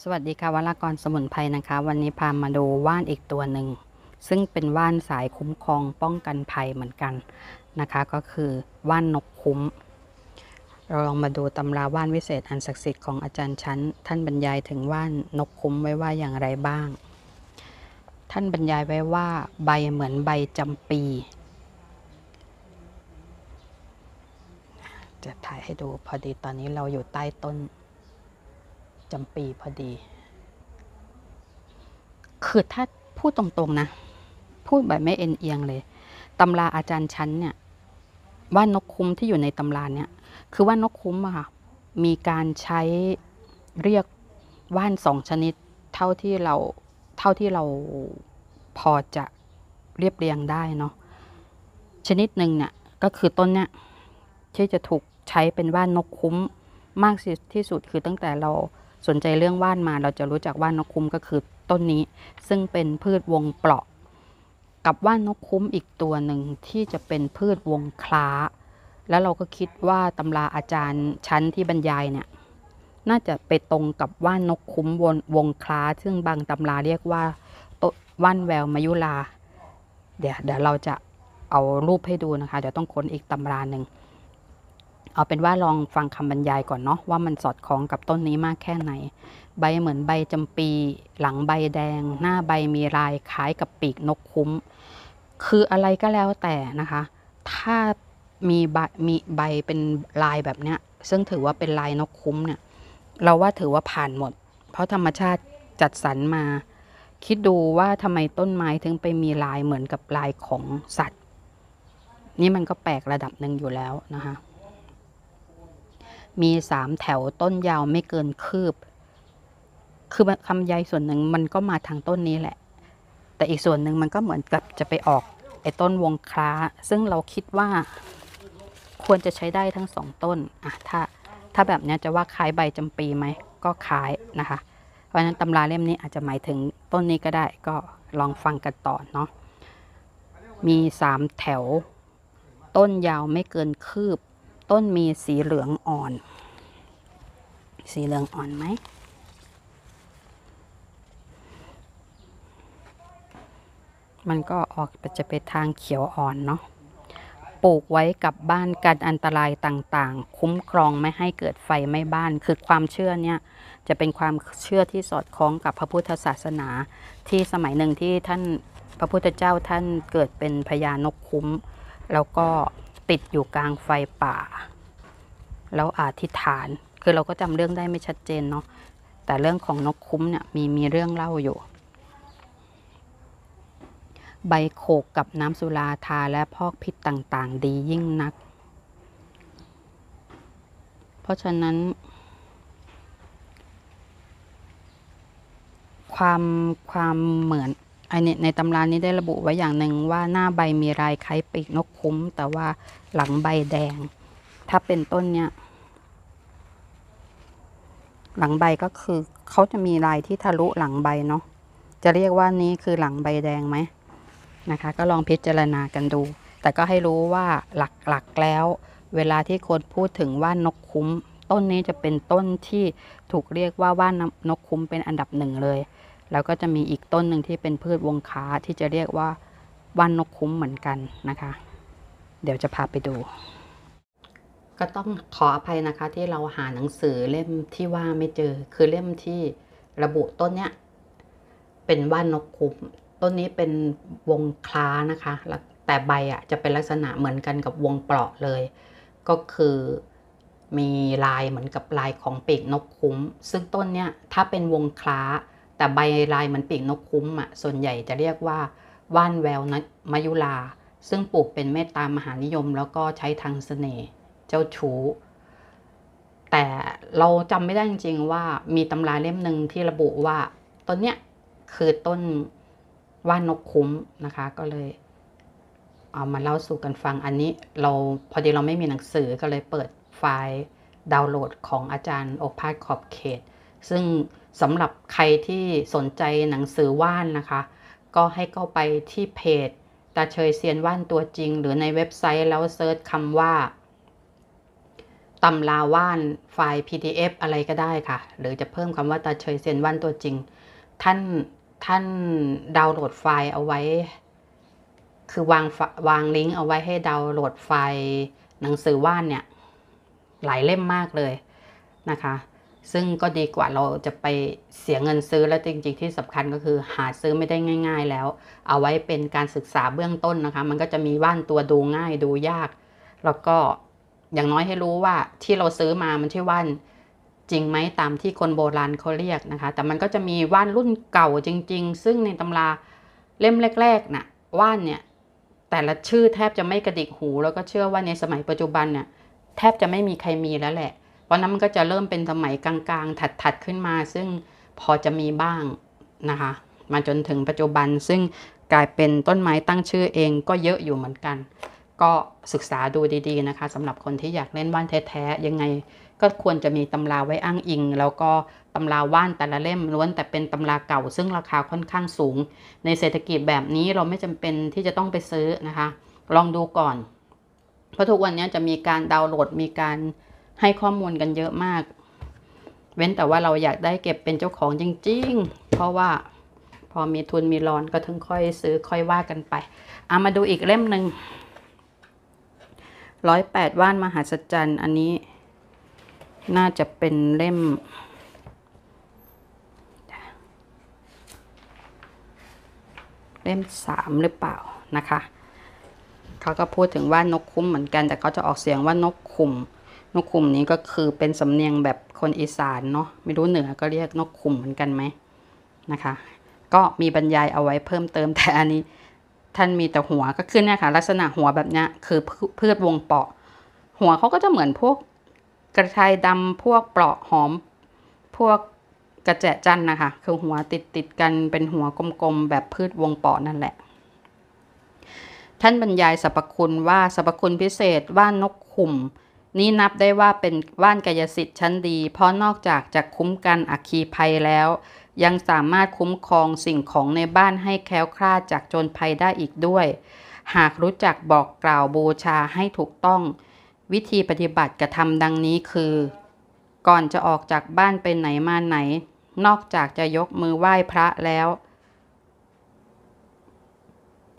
สวัสดีค่ะวรากรสมุนไพรนะคะ วันนี้พามาดูว่านอีกตัวหนึ่ง ซึ่งเป็นว่านสายคุ้มครองป้องกันภัยเหมือนกันนะคะ ก็คือว่านนกคุ้ม เราลองมาดูตำราว่านวิเศษอันศักดิ์สิทธิ์ของอาจารย์ชั้น ท่านบรรยายถึงว่านนกคุ้มไว้ว่าอย่างไรบ้าง ท่านบรรยายไว้ว่าใบเหมือนใบจำปี จะถ่ายให้ดูพอดีตอนนี้เราอยู่ใต้ต้น จำปีพอดี คือถ้าพูดตรงๆนะ พูดแบบไม่เอ็นเอียงเลยตำราอาจารย์ชั้นเนี่ยว่านกคุ้มที่อยู่ในตำราเนี่ย คือว่านกคุ้มอะค่ะ มีการใช้เรียกว่านสองชนิด เท่าที่เราเท่าที่เราพอจะเรียบเรียงได้เนาะชนิดหนึ่งเนี่ยก็คือต้นเนี่ยที่จะถูกใช้เป็นว่านนกคุ้มมากที่สุดคือตั้งแต่เรา สนใจเรื่องว่านมาเราจะรู้จักว่านนกคุ้มก็คือต้นนี้ ซึ่งเป็นพืชวงเปราะ กับว่านนกคุ้มอีกตัวหนึ่งที่จะเป็นพืชวงคล้า แล้วเราก็คิดว่าตำราอาจารย์ชั้นที่บรรยายเนี่ยน่าจะไปตรงกับว่านนกคุ้มวงวงคล้า ซึ่งบางตำราเรียกว่าว่านแววมายุลา เดี๋ยวเดี๋ยวเราจะเอารูปให้ดูนะคะเดี๋ยวต้องค้นอีกตำราหนึ่ง เอาเป็นว่าลองฟังคำบรรยายก่อนเนาะว่ามันสอดคล้องกับต้นนี้มากแค่ไหน ใบเหมือนใบจำปี หลังใบแดง หน้าใบมีลายคล้ายกับปีกนกคุ้ม คืออะไรก็แล้วแต่นะคะ ถ้ามีใบมีใบเป็นลายแบบเนี้ย ซึ่งถือว่าเป็นลายนกคุ้มเนี่ย เราว่าถือว่าผ่านหมด เพราะธรรมชาติจัดสรรมา คิดดูว่าทำไมต้นไม้ถึงไปมีลายเหมือนกับลายของสัตว์ นี่มันก็แปลกระดับหนึ่งอยู่แล้วนะคะ มีสามแถวต้นยาวไม่เกินคืบ คือคำยายส่วนหนึ่งมันก็มาทางต้นนี้แหละ แต่อีกส่วนหนึ่งมันก็เหมือนกับจะไปออกไอ้ต้นวงคล้า ซึ่งเราคิดว่าควรจะใช้ได้ทั้งสองต้นอะถ้าถ้าแบบนี้จะว่าคล้ายใบจำปีไหม ก็คล้ายนะคะ เพราะฉะนั้นตำราเล่มนี้อาจจะหมายถึงต้นนี้ก็ได้ก็ลองฟังกันต่อเนาะมีสามแถว ต้นยาวไม่เกินคืบ ต้นมีสีเหลืองอ่อน สีเหลืองอ่อนไหม มันก็ออกจะไปทางเขียวอ่อนเนาะ ปลูกไว้กับบ้านกันอันตรายต่างๆ คุ้มครองไม่ให้เกิดไฟไหม้บ้าน คือความเชื่อเนี่ยจะเป็นความเชื่อที่สอดคล้องกับพระพุทธศาสนา ที่สมัยหนึ่งที่ท่านพระพุทธเจ้าท่านเกิดเป็นพญานกคุ้ม แล้วก็ ติดอยู่กลางไฟป่า แล้วอธิษฐาน คือเราก็จำเรื่องได้ไม่ชัดเจนเนาะแต่เรื่องของนกคุ้มเนี่ยมีมีเรื่องเล่าอยู่ ใบโขกกับน้ำสุราทาและพอกพิษต่างๆ ดียิ่งนัก เพราะฉะนั้น ความความเหมือน อในในตำรานี้ได้ระบุไว้อย่างหนึ่งว่าหน้าใบมีลายคล้ายปีกนกคุ้ม แต่ว่าหลังใบแดง ถ้าเป็นต้นเนี้ยหลังใบก็คือเขาจะมีลายที่ทะลุหลังใบเนาะจะเรียกว่านี้คือหลังใบแดงไหมนะคะ ก็ลองพิจารณากันดู แต่ก็ให้รู้ว่าหลักๆแล้ว เวลาที่คนพูดถึงว่านกคุ้ม ต้นนี้จะเป็นต้นที่ถูกเรียกว่าว่านนกคุ้มเป็นอันดับหนึ่งเลย แล้วก็จะมีอีกต้นหนึ่งที่เป็นพืชวงค้าที่จะเรียกว่าว่านนกคุ้มเหมือนกันนะคะ เดี๋ยวจะพาไปดู ก็ต้องขออภัยนะคะที่เราหาหนังสือเล่มที่ว่าไม่เจอ คือเล่มที่ระบุต้นเนี้ยเป็นว่านนกคุ้มต้นนี้เป็นวงคล้านะคะแต่ใบอะจะเป็นลักษณะเหมือนกันกับวงเปราะเลย ก็คือมีลายเหมือนกับลายของปีกนกคุ้ม ซึ่งต้นเนี้ยถ้าเป็นวงคล้า แต่ใบลายเหมือนปีกนกคุ้มอะส่วนใหญ่จะเรียกว่าว่านแววนะมายุลา ซึ่งปลูกเป็นเมตตามหานิยม แล้วก็ใช้ทางเสน่ห์เจ้าชู้แต่เราจำไม่ได้จริงๆว่ามีตำราเล่มหนึ่งที่ระบุว่าต้นเนี้ยคือต้นว่านนกคุ้มนะคะ ก็เลยเอามาเล่าสู่กันฟังอันนี้เราพอดีเราไม่มีหนังสือก็เลยเปิดไฟล์ดาวน์โหลดของอาจารย์โอภาสขอบเขต ซึ่งสำหรับใครที่สนใจหนังสือว่านนะคะ ก็ให้เข้าไปที่เพจตาเชยเซียนว่านตัวจริง หรือในเว็บไซต์แล้วเซิร์ชคำว่าตำราว่านไฟล์ PDF อะไรก็ได้ค่ะ หรือจะเพิ่มคำว่าตาเฉยเซียนว่านตัวจริง ท่านท่านดาวน์โหลดไฟล์เอาไว้ คือวางวางลิงก์เอาไว้ให้ดาวน์โหลดไฟล์หนังสือว่านเนี่ย หลายเล่มมากเลยนะคะ ซึ่งก็ดีกว่าเราจะไปเสียเงินซื้อแล้วจริง ๆ ที่สำคัญก็คือหาซื้อไม่ได้ง่าย ๆ แล้ว เอาไว้เป็นการศึกษาเบื้องต้นนะคะ มันก็จะมีว่านตัวดูง่ายดูยาก แล้วก็อย่างน้อยให้รู้ว่าที่เราซื้อมามันใช่ว่านจริงไหมตามที่คนโบราณเขาเรียกนะคะ แต่มันก็จะมีว่านรุ่นเก่าจริง ๆ ซึ่งในตำราเล่มแรกๆน่ะว่านเนี่ยแต่ละชื่อแทบจะไม่กระดิกหู แล้วก็เชื่อว่าในสมัยปัจจุบันเนี่ยแทบจะไม่มีใครมีแล้วแหละ ราะนั้นมันก็จะเริ่มเป็นสมัยกลางๆ ถัดๆขึ้นมา ซึ่งพอจะมีบ้างนะคะ มาจนถึงปัจจุบันซึ่งกลายเป็นต้นไม้ตั้งชื่อเองก็เยอะอยู่เหมือนกัน ก็ศึกษาดูดีๆนะคะสำหรับคนที่อยากเล่นว่านแท้ๆยังไงก็ควรจะมีตำราไว้อ้างอิง แล้วก็ตำราว่านแต่ละเล่มล้วนแต่เป็นตำราเก่า ซึ่งราคาค่อนข้างสูง ในเศรษฐกิจแบบนี้เราไม่จำเป็นที่จะต้องไปซื้อนะคะ ลองดูก่อน เพราะทุกวันนี้จะมีการดาวน์โหลดมีการ ให้ข้อมูลกันเยอะมาก เว้นแต่ว่าเราอยากได้เก็บเป็นเจ้าของจริง ๆ เพราะว่าพอมีทุนมีรอนก็ถึงค่อยซื้อค่อยว่ากันไปเอามาดูอีกเล่มหนึ่งร้อยแปดว่านมหัศจรรย์อันนี้ น่าจะเป็นเล่ม เล่มสามหรือเปล่านะคะ เขาก็พูดถึงว่านกคุ้มเหมือนกัน แต่เขาจะออกเสียงว่านกขุม นกขุมนี้ก็คือเป็นสำเนียงแบบคนอีสานเนาะไม่รู้เหนือก็เรียกนกขุมเหมือนกันไหมนะคะ ก็มีบรรยายเอาไว้เพิ่มเติมแต่อันนี้ ท่านมีแต่หัวก็ขึ้นเนี่ยค่ะ ลักษณะหัวแบบเนี้ยคือพืชวงเปาะ หัวเขาก็จะเหมือนพวกกระชายดำพวกเปราะหอม พวกกระแจจันนะคะ คือหัวติดติดกันเป็นหัวกลมๆแบบพืชวงเปาะนั่นแหละ ท่านบรรยายสรรพคุณว่าสรรพคุณพิเศษว่านนกขุม นี้นับได้ว่าเป็นว่านกายสิทธิ์ชั้นดี เพราะนอกจากจะคุ้มกันอัคคีภัยแล้ว ยังสามารถคุ้มครองสิ่งของในบ้านให้แคล้วคลาดจากโจรภัยได้อีกด้วย หากรู้จักบอกกล่าวบูชาให้ถูกต้อง วิธีปฏิบัติกระทำดังนี้คือ ก่อนจะออกจากบ้านไปไหนมาไหน นอกจากจะยกมือไหว้พระแล้ว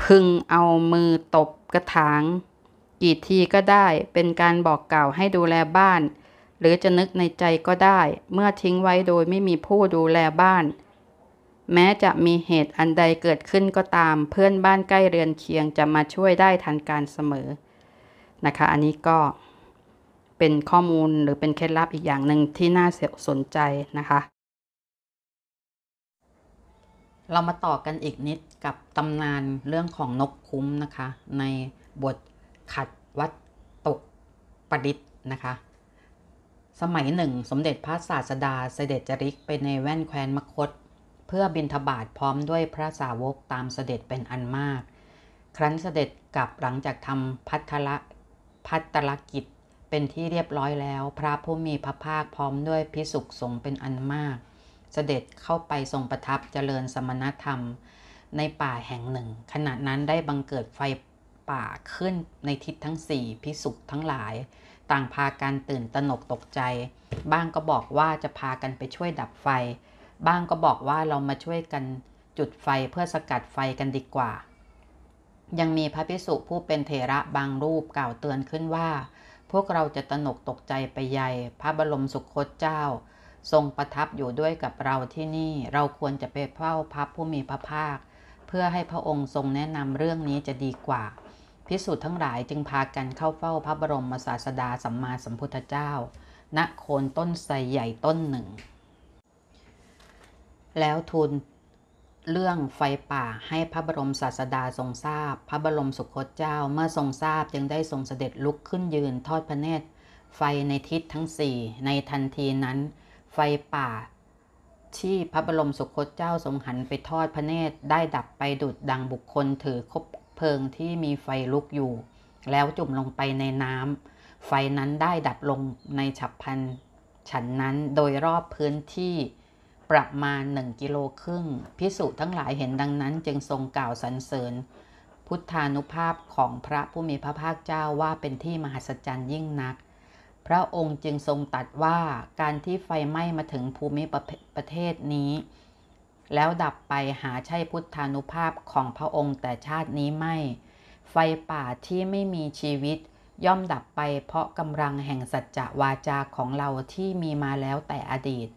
พึงเอามือตบกระถาง กี่ทีก็ได้ เป็นการบอกกล่าวให้ดูแลบ้าน หรือจะนึกในใจก็ได้ เมื่อทิ้งไว้โดยไม่มีผู้ดูแลบ้าน แม้จะมีเหตุอันใดเกิดขึ้นก็ตาม เพื่อนบ้านใกล้เรือนเคียงจะมาช่วยได้ทันการเสมอ นะคะ อันนี้ก็เป็นข้อมูลหรือเป็นเคล็ดลับอีกอย่างหนึ่งที่น่าสนใจนะคะ เรามาต่อกันอีกนิดกับตำนานเรื่องของนกคุ้มนะคะ ในบท ขัดวัดตกประดิษฐ์นะคะ สมัยหนึ่ง สมเด็จพระศาสดาเสด็จจริกไปในแว่นแคว้นมคต เพื่อบินทบาทพร้อมด้วยพระสาวกตามเสด็จเป็นอันมาก ครั้นเสด็จกลับหลังจากทำพัทละพัตรกิจเป็นที่เรียบร้อยแล้ว พระผู้มีพระภาคพร้อมด้วยพิสุขสงฆ์เป็นอันมาก เสด็จเข้าไปทรงประทับเจริญสมณธรรมในป่าแห่งหนึ่ง ขณะนั้นได้บังเกิดไฟ ป่าขึ้นในทิศทั้งสี่พิสุขทั้งหลาย ต่างพากันตื่นตระหนกตกใจ บ้างก็บอกว่าจะพากันไปช่วยดับไฟ บ้างก็บอกว่าเรามาช่วยกันจุดไฟเพื่อสกัดไฟกันดีกว่า ยังมีพระพิสุผู้เป็นเถระบางรูปกล่าวเตือนขึ้นว่า พวกเราจะตระหนกตกใจไปใหญ่พระบรมสุคตเจ้า ทรงประทับอยู่ด้วยกับเราที่นี่เราควรจะไปเฝ้าพระผู้มีพระภาค เพื่อให้พระองค์ทรงแนะนำเรื่องนี้จะดีกว่า พิสุทธ์ทั้งหลายจึงพากันเข้าเฝ้าพระบรมศาสดาสัมมาสัมพุทธเจ้า ณโคนต้นไทรใหญ่ต้นหนึ่ง แล้วทูลเรื่องไฟป่าให้พระบรมศาสดาทรงทราบ พระบรมสุคตเจ้าเมื่อทรงทราบจึงได้ทรงเสด็จลุกขึ้นยืนทอดพระเนตร ไฟในทิศทั้งสี่ในทันทีนั้น ไฟป่า ที่พระบรมสุคตเจ้าทรงหันไปทอดพระเนตรได้ดับไปดุดดังบุคคลถือคบ เพลิงที่มีไฟลุกอยู่ แล้วจุ่มลงไปในน้ำไฟนั้นได้ดับลงในฉับพลันฉันนั้นโดยรอบพื้นที่ประมาณหนึ่งกิโลครึ่งพิสุทั้งหลายเห็นดังนั้นจึงทรงกล่าวสรรเสริญ พุทธานุภาพของพระผู้มีพระภาคเจ้าว่าเป็นที่มหัศจรรย์ยิ่งนัก พระองค์จึงทรงตัดว่าการที่ไฟไหม้มาถึงภูมิประประเทศนี้ แล้วดับไปหาใช่พุทธานุภาพของพระองค์แต่ชาตินี้ไม่ ไฟป่าที่ไม่มีชีวิต ย่อมดับไปเพราะกำลังแห่งสัจจะวาจาของเราที่มีมาแล้วแต่อดีต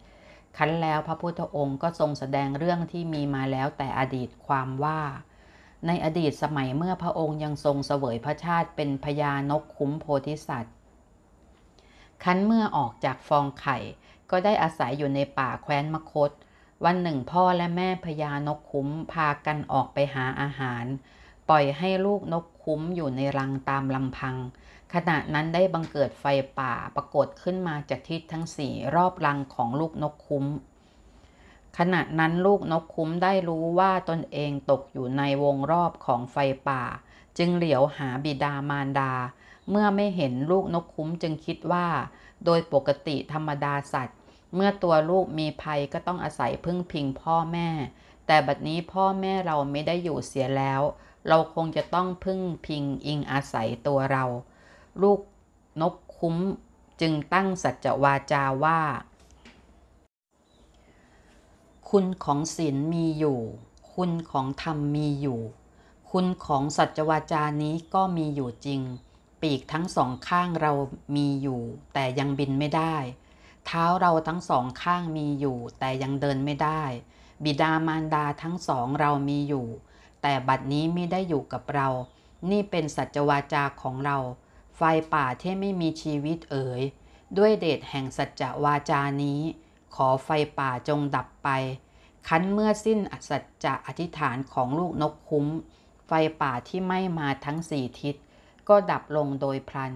คันแล้วพระพุทธองค์ก็ทรงแสดงเรื่องที่มีมาแล้วแต่อดีตความว่า ในอดีตสมัยเมื่อพระองค์ยังทรงเสวยพระชาติเป็นพญานกคุ้มโพธิสัตว์คันเมื่อออกจากฟองไข่ก็ได้อาศัยอยู่ในป่าแคว้นมคต วันหนึ่งพ่อและแม่พญานกคุ้มพากันออกไปหาอาหาร ปล่อยให้ลูกนกคุ้มอยู่ในรังตามลำพัง ขณะนั้นได้บังเกิดไฟป่าปรากฏขึ้นมาจากทิศทั้งสี่รอบรังของลูกนกคุ้ม ขณะนั้นลูกนกคุ้มได้รู้ว่าตนเองตกอยู่ในวงรอบของไฟป่า จึงเหลียวหาบิดามารดา เมื่อไม่เห็นลูกนกคุ้มจึงคิดว่า โดยปกติธรรมดาสัตว์ เมื่อตัวลูกมีภัยก็ต้องอาศัยพึ่งพิงพ่อแม่ แต่บัดนี้พ่อแม่เราไม่ได้อยู่เสียแล้ว เราคงจะต้องพึ่งพิงอิงอาศัยตัวเรา ลูกนกคุ้มจึงตั้งสัจวาจาว่า คุณของศีลมีอยู่ คุณของธรรมมีอยู่ คุณของสัจวาจานี้ก็มีอยู่จริง ปีกทั้งสองข้างเรามีอยู่ แต่ยังบินไม่ได้ เท้าเราทั้งสองข้างมีอยู่ แต่ยังเดินไม่ได้ บิดามารดาทั้งสองเรามีอยู่ แต่บัดนี้ไม่ได้อยู่กับเรา นี่เป็นสัจวาจาของเรา ไฟป่าที่ไม่มีชีวิตเอ๋ย ด้วยเดชแห่งสัจวาจานี้ ขอไฟป่าจงดับไป คันเมื่อสิ้นสัจจะอธิษฐานของลูกนกคุ้ม ไฟป่าที่ไหม้มาทั้งสี่ทิศ ก็ดับลงโดยพลัน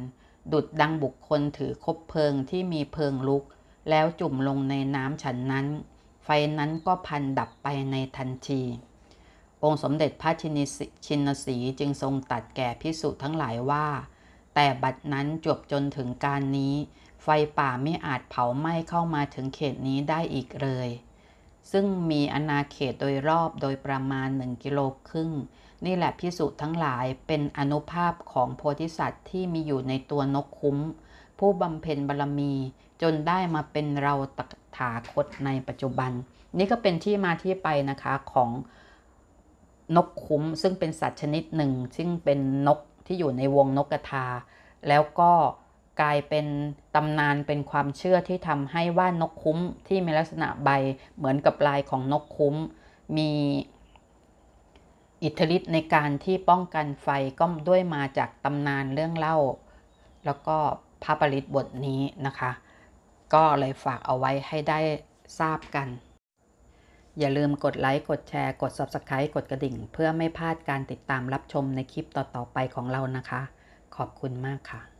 ดุดดังบุคคลถือคบเพลิงที่มีเพลิงลุก แล้วจุ่มลงในน้ำฉันนั้น ไฟนั้นก็พันดับไปในทันที องค์สมเด็จพระชินสีชินสีจึงทรงตัดแก่พิสุทั้งหลายว่า แต่บัดนั้นจบจนถึงการนี้ ไฟป่าไม่อาจเผาไหม้เข้ามาถึงเขตนี้ได้อีกเลย ซึ่งมีอาณาเขตโดยรอบโดยประมาณหนึ่งกิโลครึ่ง นี่แหละพิสุทั้งหลายเป็นอนุภาพของโพธิสัตว์ที่มีอยู่ในตัวนกคุ้ม ผู้บำเพ็ญบารมี จนได้มาเป็นเราตถาคตในปัจจุบัน นี่ก็เป็นที่มาที่ไปนะคะของนกคุ้มซึ่งเป็นสัตว์ชนิดหนึ่ง ซึ่งเป็นนกที่อยู่ในวงนกกระทา แล้วก็กลายเป็นตำนานเป็นความเชื่อที่ทำให้ว่านกคุ้มที่มีลักษณะใบเหมือนกับลายของนกคุ้ม มีอิทธิฤทธิ์ในการที่ป้องกันไฟก็ด้วยมาจากตำนานเรื่องเล่า แล้วก็ พระปริตบทนี้นะคะ ก็เลยฝากเอาไว้ให้ได้ทราบกัน อย่าลืมกดไลค์ กดแชร์ กด Subscribe กดกระดิ่ง เพื่อไม่พลาดการติดตามรับชมในคลิปต่อๆไปของเรานะคะ ขอบคุณมากค่ะ